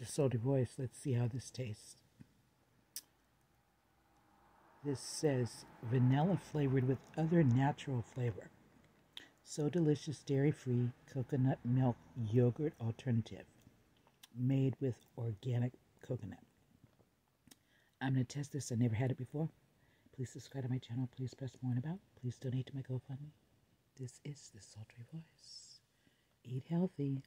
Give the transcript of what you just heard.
the sultry voice. Let's see how this tastes. This says vanilla flavored with other natural flavor. So delicious dairy free coconut milk yogurt alternative made with organic coconut. I'm going to test this. I never had it before. Please subscribe to my channel. Please press more and about. Please donate to my GoFundMe. This is the Sultry Voice. Eat healthy,